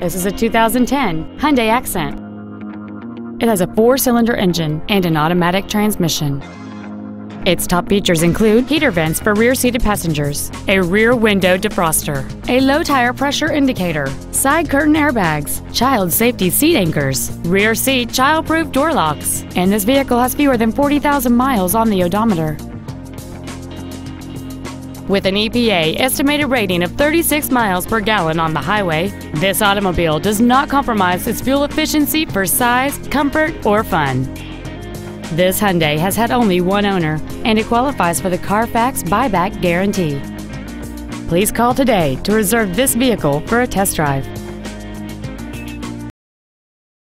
This is a 2010 Hyundai Accent. It has a four-cylinder engine and an automatic transmission. Its top features include heater vents for rear-seated passengers, a rear window defroster, a low tire pressure indicator, side curtain airbags, child safety seat anchors, rear seat child-proof door locks, and this vehicle has fewer than 40,000 miles on the odometer. With an EPA estimated rating of 36 miles per gallon on the highway, this automobile does not compromise its fuel efficiency for size, comfort, or fun. This Hyundai has had only one owner, and it qualifies for the Carfax buyback guarantee. Please call today to reserve this vehicle for a test drive.